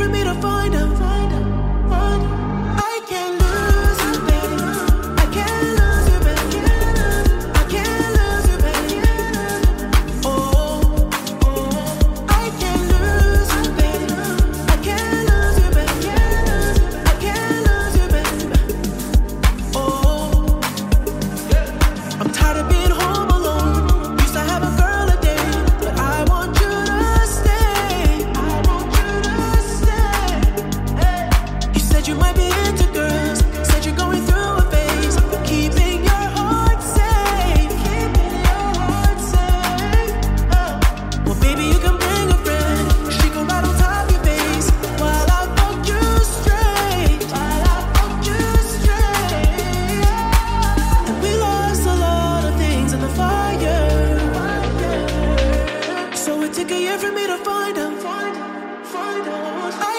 for me to find out. took a year for me to find him. Find him, Find.